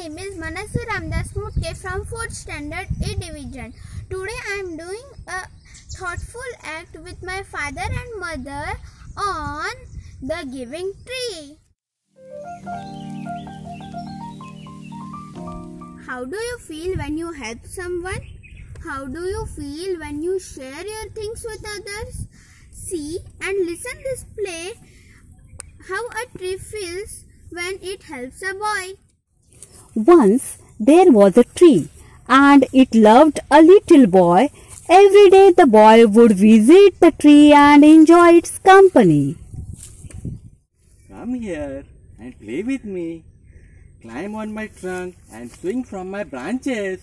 name is Manasvi Ramdas Mutke from 4th Standard A Division. Today I am doing a thoughtful act with my father and mother on the giving tree. How do you feel when you help someone? How do you feel when you share your things with others? See and listen this play how a tree feels when it helps a boy. Once there was a tree and it loved a little boy. Every day the boy would visit the tree and enjoy its company. Come here and play with me. Climb on my trunk and swing from my branches.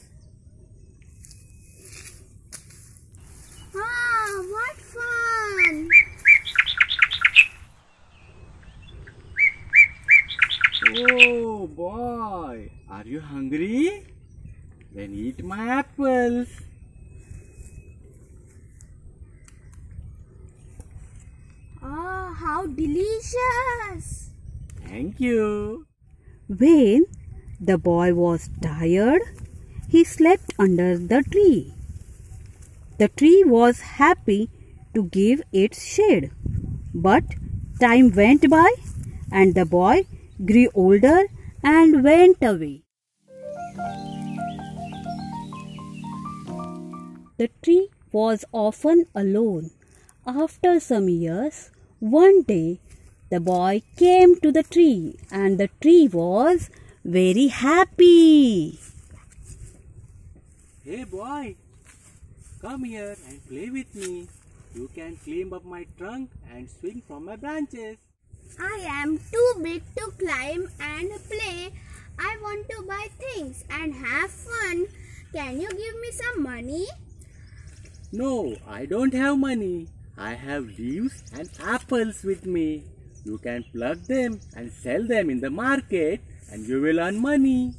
Ah, what fun! Oh boy, are you hungry? Then eat my apples. Ah, how delicious! Thank you. When the boy was tired, he slept under the tree. The tree was happy to give its shade. But time went by and the boy grew older and went away. The tree was often alone. After some years, one day the boy came to the tree and the tree was very happy. Hey boy, come here and play with me. You can climb up my trunk and swing from my branches. I am too big to climb and play. I want to buy things and have fun. Can you give me some money? No, I don't have money. I have leaves and apples with me. You can pluck them and sell them in the market and you will earn money.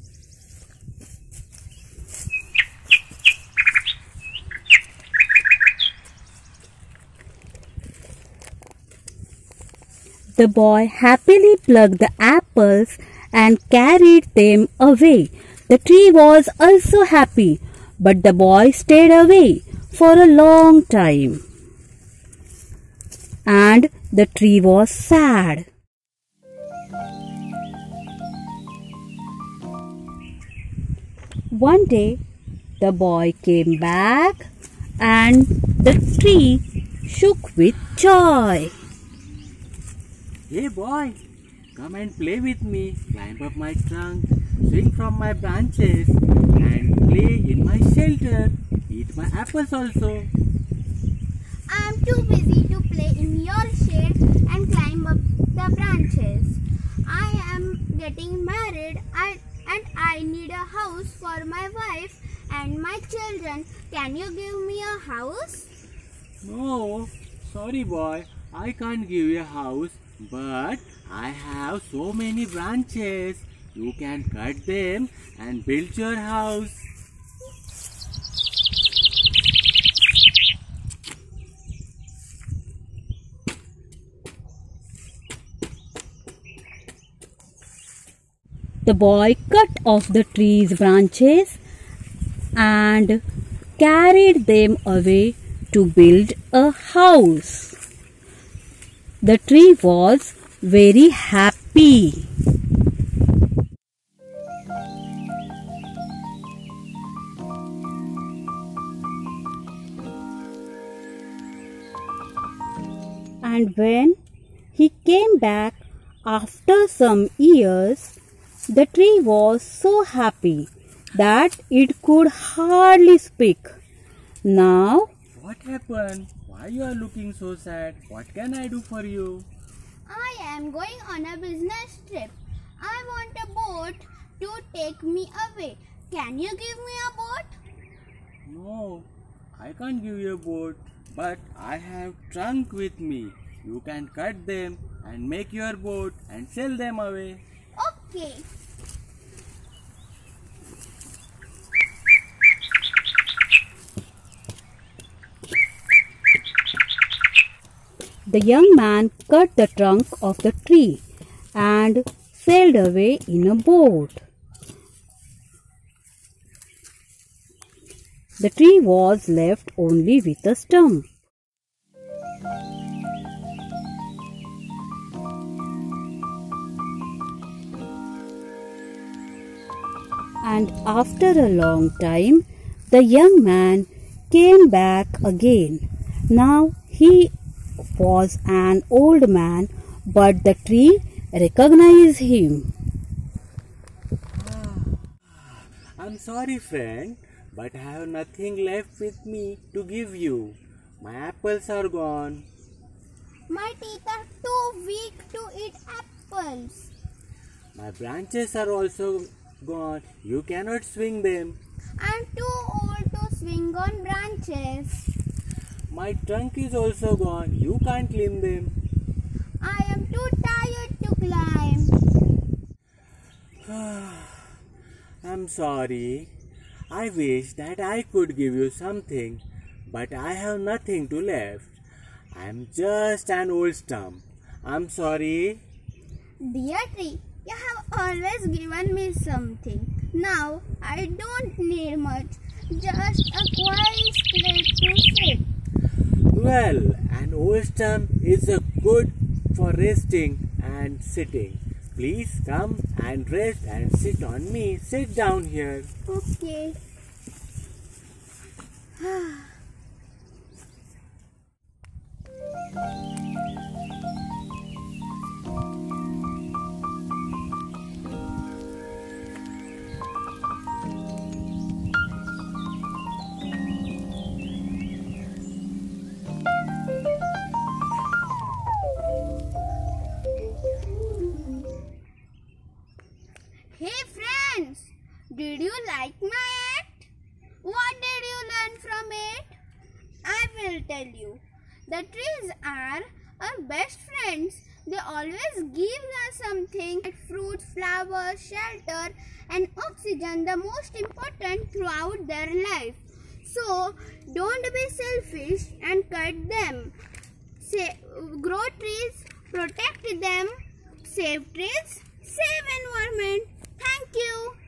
The boy happily plucked the apples and carried them away. The tree was also happy, but the boy stayed away for a long time. And the tree was sad. One day, the boy came back and the tree shook with joy. Hey boy, come and play with me. Climb up my trunk, swing from my branches, and play in my shelter. Eat my apples also. I am too busy to play in your shade and climb up the branches. I am getting married and I need a house for my wife and my children. Can you give me a house? No, sorry boy, I can't give you a house, but I have so many branches. You can cut them and build your house. The boy cut off the tree's branches and carried them away to build a house. The tree was very happy. And when he came back after some years, the tree was so happy that it could hardly speak. Now What happened? Why you are looking so sad? What can I do for you? I am going on a business trip. I want a boat to take me away. Can you give me a boat? No, I can't give you a boat, but I have trunk with me. You can cut them and make your boat and sell them away. Okay. The young man cut the trunk of the tree and sailed away in a boat. The tree was left only with a stump. And after a long time, the young man came back again. Now he was an old man, but the tree recognized him. Ah, I'm sorry, friend, but I have nothing left with me to give you. My apples are gone. My teeth are too weak to eat apples. My branches are also gone. You cannot swing them. I'm too old to swing on branches. My trunk is also gone. You can't climb them. I am too tired to climb. I'm sorry. I wish that I could give you something, but I have nothing to left. I'm just an old stump. I'm sorry. Dear tree, you have always given me something. Now I don't need much, just a quiet place to sit. Well, an old is a good for resting and sitting. Please come and rest and sit on me. Sit down here. Okay. Ah. Hey friends, did you like my act? What did you learn from it? I will tell you. The trees are our best friends. They always give us something like fruit, flowers, shelter, and oxygen, the most important throughout their life. So, don't be selfish and cut them. Say, grow trees, protect them, save trees, save environment. Thank you.